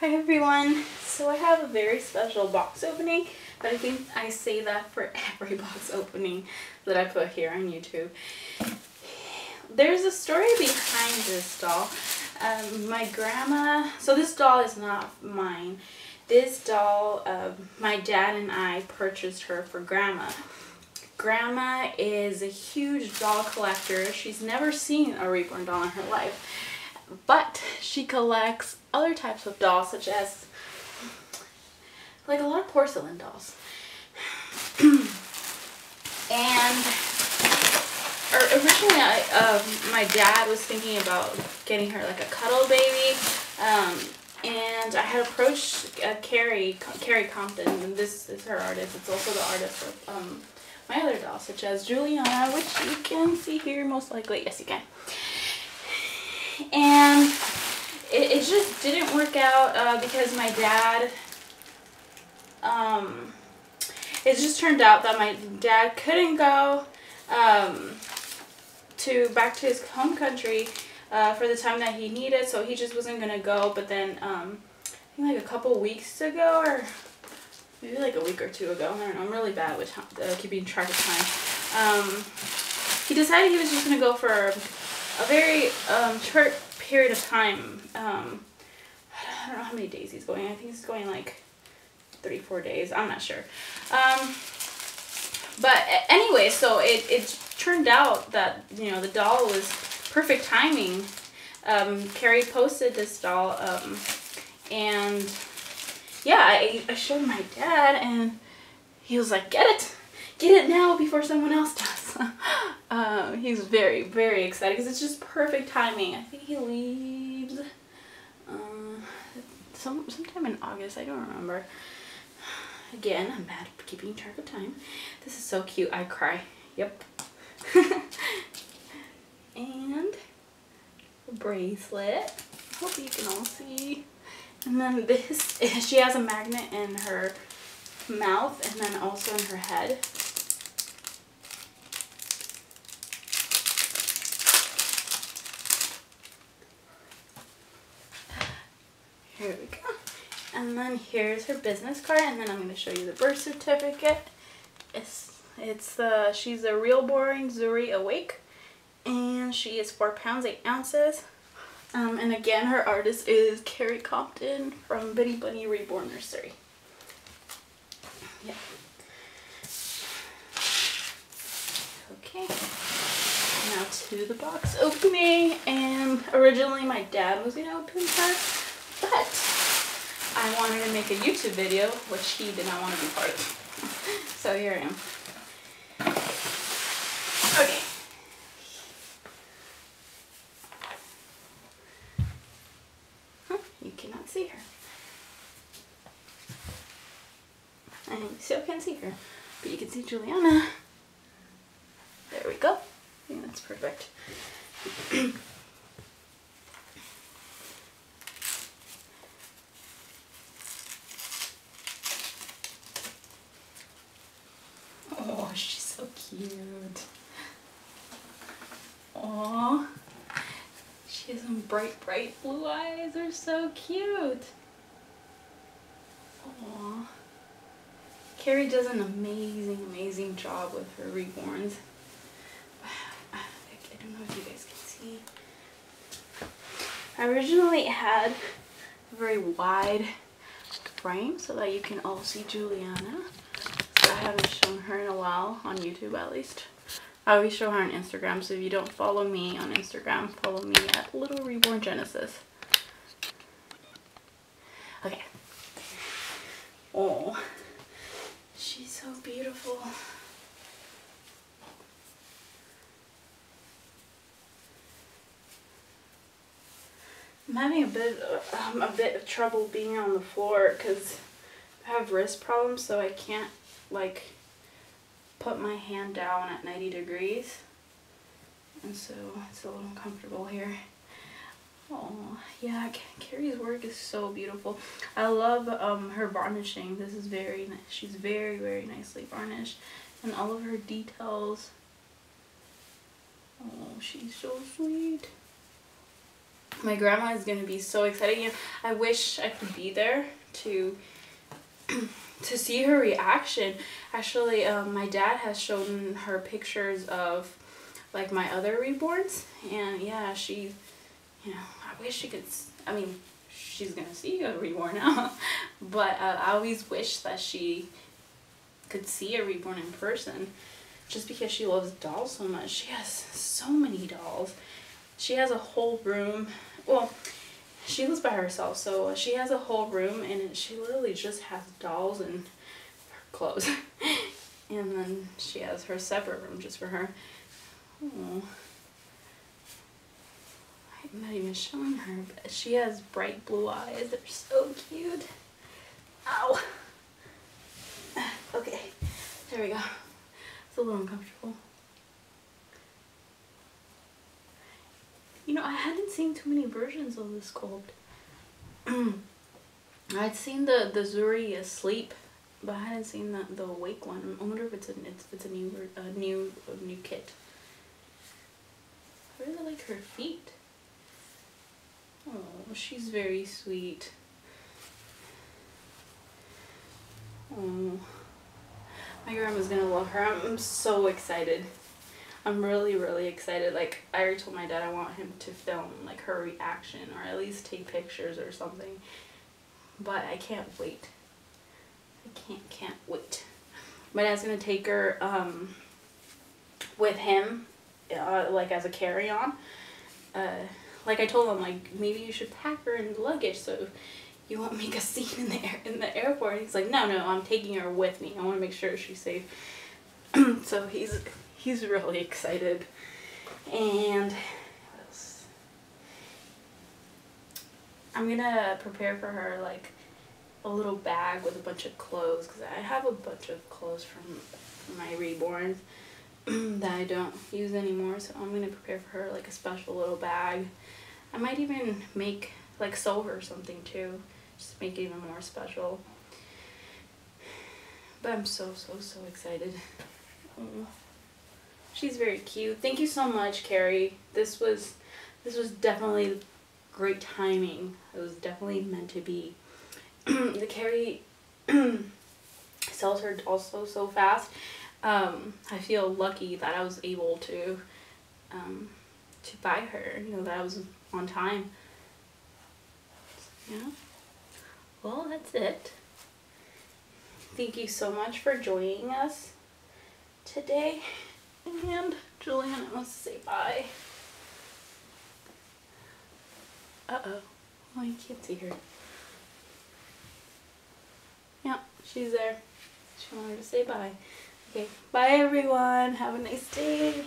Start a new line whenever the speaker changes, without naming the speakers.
Hi everyone! So I have a very special box opening, but I think I say that for every box opening that I put here on YouTube. There's a story behind this doll. Um, my grandma, so this doll is not mine. This doll, uh, my dad and I purchased her for grandma. Grandma is a huge doll collector. She's never seen a reborn doll in her life but she collects other types of dolls such as like a lot of porcelain dolls. And originally I, um, my dad was thinking about getting her like a cuddle baby um, and I had approached uh, Cari Cari Compton and this is her artist. It's also the artist of um, my other dolls such as Juliana which you can see here most likely. Yes you can and it, it just didn't work out uh, because my dad um, it just turned out that my dad couldn't go um, to back to his home country uh, for the time that he needed so he just wasn't gonna go but then um, I think like a couple weeks ago or maybe like a week or two ago I don't know I'm really bad with uh, keeping track of time. Um, he decided he was just gonna go for a very um, short period of time. Um, I don't know how many days he's going. I think he's going like three, four days. I'm not sure. Um, but anyway, so it, it turned out that, you know, the doll was perfect timing. Um, Cari posted this doll, um, and yeah, I, I showed my dad, and he was like, get it, get it now before someone else. um, he's very, very excited because it's just perfect timing. I think he leaves uh, some sometime in August. I don't remember. Again, I'm bad at keeping track of time. This is so cute. I cry. Yep. and bracelet. Hope you can all see. And then this, she has a magnet in her mouth and then also in her head. Here we go. And then here's her business card, and then I'm going to show you the birth certificate. It's, it's the, she's a reborn Zuri Awake, and she is 4 pounds 8 ounces. Um, and again, her artist is Cari Compton from Bitty Bunny Reborn Nursery. Yeah. Okay. Now to the box opening, and originally my dad was going to open her, I wanted to make a YouTube video, which he did not want to be part of. so here I am. Okay. Huh, you cannot see her. I still can't see her. But you can see Juliana. There we go. I think that's perfect. Oh, she's so cute. Oh, she has some bright, bright blue eyes. They're so cute. Oh, Cari does an amazing, amazing job with her reborns. I don't know if you guys can see. I originally had a very wide frame so that you can all see Juliana. While, on YouTube at least. I always show her on Instagram, so if you don't follow me on Instagram, follow me at Little Reborn Genesis. Okay. Oh, she's so beautiful. I'm having a bit, um, a bit of trouble being on the floor because I have wrist problems, so I can't like put my hand down at 90 degrees. And so it's a little uncomfortable here. Oh yeah Cari's work is so beautiful. I love um, her varnishing. This is very nice she's very very nicely varnished. And all of her details. Oh she's so sweet. My grandma is gonna be so excited. You know, I wish I could be there to to see her reaction. Actually, um, my dad has shown her pictures of like my other reborns, and yeah, she, you know, I wish she could. I mean, she's gonna see a reborn now, but uh, I always wish that she could see a reborn in person, just because she loves dolls so much. She has so many dolls. She has a whole room. Well, she lives by herself, so she has a whole room, and she literally just has dolls and her clothes. and then she has her separate room just for her. Aww. I'm not even showing her, but she has bright blue eyes. They're so cute. Ow. Okay, there we go. It's a little uncomfortable. You know, I hadn't seen too many versions of this sculpt. I'd seen the the Zuri asleep, but I hadn't seen the the awake one. I wonder if it's a it's, it's a new a new a new kit. I really like her feet. Oh, she's very sweet. Oh, my grandma's gonna love her. I'm, I'm so excited. I'm really, really excited. Like, I already told my dad I want him to film, like, her reaction or at least take pictures or something. But I can't wait. I can't, can't wait. My dad's gonna take her, um, with him, uh, like, as a carry-on. Uh, like I told him, like maybe you should pack her in luggage so you won't make a scene in the air in the airport. And he's like, no, no, I'm taking her with me. I want to make sure she's safe. so he's he's really excited. And I'm gonna prepare for her like a little bag with a bunch of clothes because I have a bunch of clothes from, from my reborns that I don't use anymore. So I'm gonna prepare for her like a special little bag I might even make, like sew her something too. Just make it even more special. But I'm so, so, so excited. Oh. She's very cute. Thank you so much, Cari. This was, this was definitely great timing. It was definitely meant to be. the Cari sells her also so fast. Um, I feel lucky that I was able to, um, to buy her. You know, that I was on time. Yeah. Well, that's it. Thank you so much for joining us today. And Juliana wants to say bye. Uh-oh. Oh, you can't see her. Yeah, she's there. She wanted to say bye. Okay, bye everyone. Have a nice day.